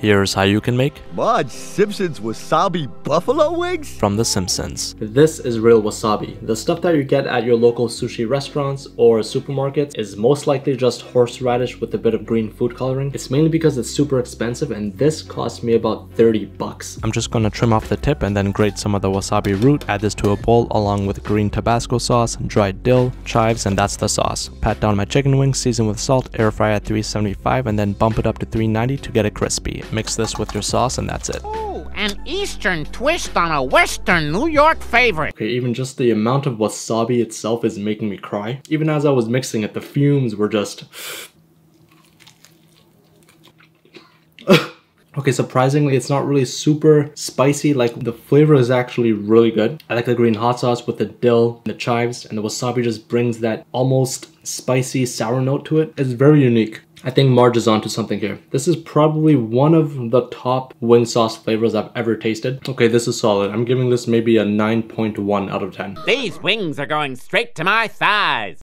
Here's how you can make Marge Simpson's wasabi buffalo wings? from The Simpsons. This is real wasabi. The stuff that you get at your local sushi restaurants or supermarkets is most likely just horseradish with a bit of green food coloring. It's mainly because it's super expensive and this cost me about 30 bucks. I'm just gonna trim off the tip and then grate some of the wasabi root, add this to a bowl along with green Tabasco sauce, dried dill, chives, and that's the sauce. Pat down my chicken wings, season with salt, air fry at 375, and then bump it up to 390 to get it crispy. Mix this with your sauce and that's it. Ooh, an Eastern twist on a Western New York favorite. Okay, even just the amount of wasabi itself is making me cry. Even as I was mixing it, the fumes were just... Okay, surprisingly, it's not really super spicy. Like, the flavor is actually really good. I like the green hot sauce with the dill, and the chives, and the wasabi just brings that almost spicy sour note to it. It's very unique. I think Marge is onto something here. This is probably one of the top wing sauce flavors I've ever tasted. Okay, this is solid. I'm giving this maybe a 9.1 out of 10. These wings are going straight to my thighs.